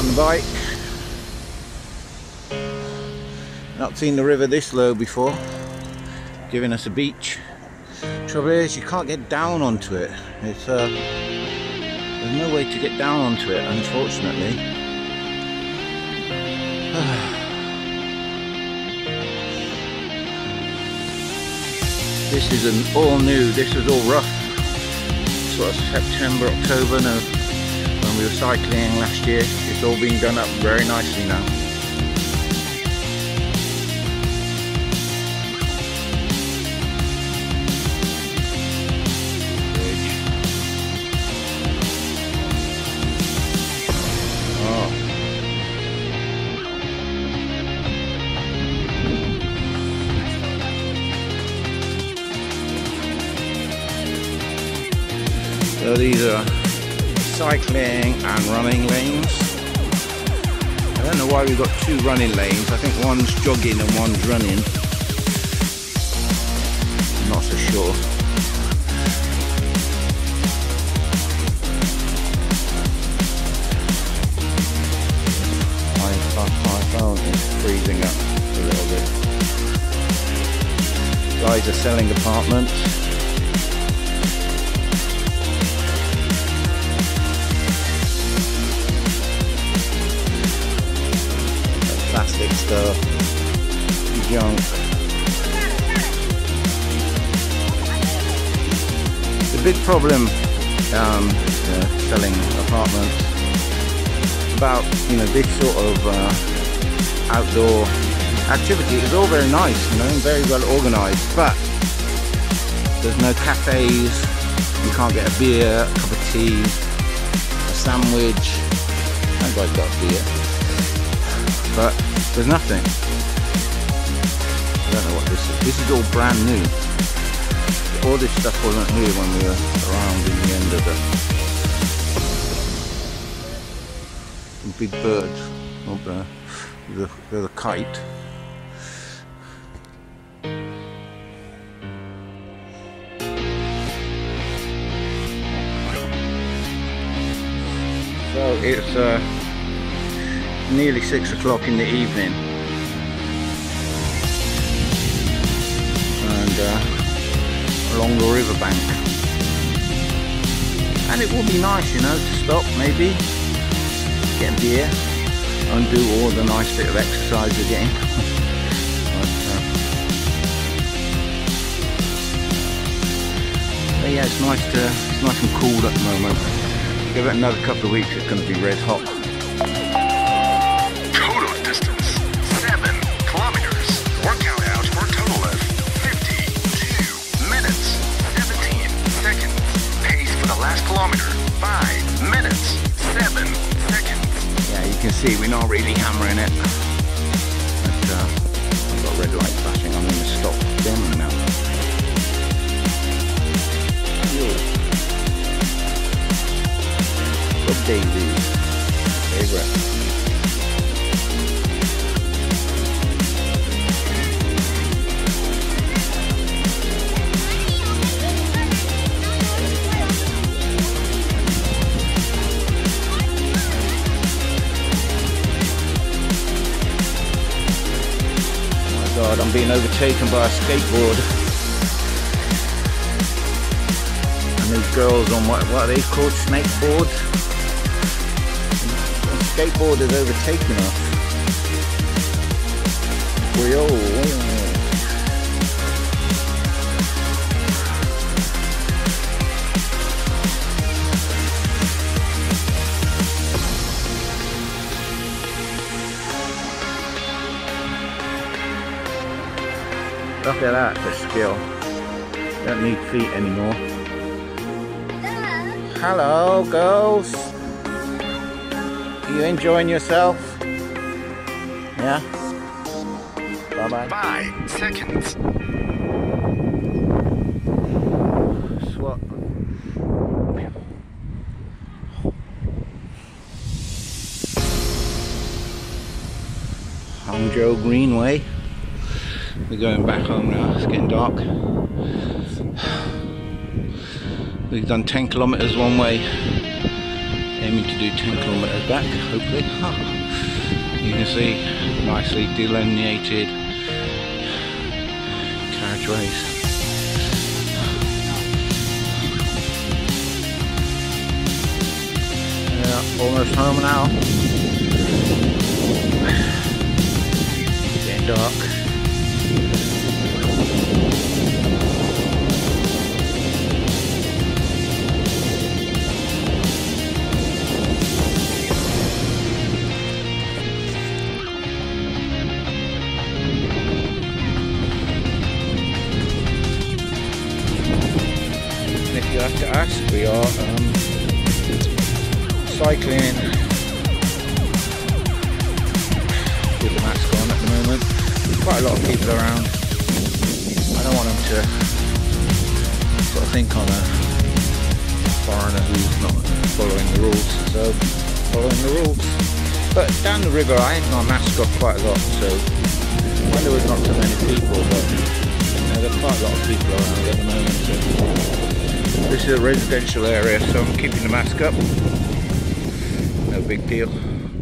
on the bike. Not seen the river this low before, giving us a beach. Trouble is, you can't get down onto it. It's uh, there's no way to get down onto it, unfortunately. this is an all new. This is all rough. Sort of September, October, no, when we were cycling last year. It's all been done up very nicely now. Oh. So these are cycling and running lanes. I don't know why we've got two running lanes. I think one's jogging and one's running. I'm not so sure. My phone is freezing up a little bit. Guys are selling apartments. Plastic stuff, junk. The big problem um, uh, selling apartments about you know this sort of uh, outdoor activity is all very nice, you know, and very well organised, but there's no cafes, you can't get a beer, a cup of tea, a sandwich. I've got beer but there's nothing. I don't know what this is. This is all brand new. All this stuff wasn't here when we were around in the end of the big birds up there a, with a kite. So it's uh, nearly six o'clock in the evening. And uh, along the riverbank. And it will be nice you know to stop maybe get a beer and do all the nice bit of exercise again. Uh, but yeah it's nice to it's nice and cool at the moment. Give it another couple of weeks it's going to be red hot see we're not really hammering it. I'm being overtaken by a skateboard. And these girls on what, what are they called? Snakeboards? The skateboard is overtaking us. Whoa. Look at that, the skill. Don't need feet anymore. Hello, girls. Are you enjoying yourself? Yeah? Bye-bye. Five seconds. Swat. Hangzhou Greenway. We're going back home now, it's getting dark. We've done 10 kilometers one way aiming to do 10 kilometers back, hopefully. You can see nicely delineated carriageways. Yeah, almost home now. Getting dark. Ask. We are um, cycling with the mask on at the moment. There's quite a lot of people around. I don't want them to sort of think I'm a foreigner who's not following the rules. So, following the rules. But down the river I had my mask off quite a lot, so when there was not so many people, but you know, there are quite a lot of people around at the moment. So. This is a residential area, so I'm keeping the mask up. No big deal.